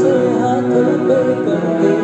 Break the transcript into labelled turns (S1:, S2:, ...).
S1: say hi to the baby.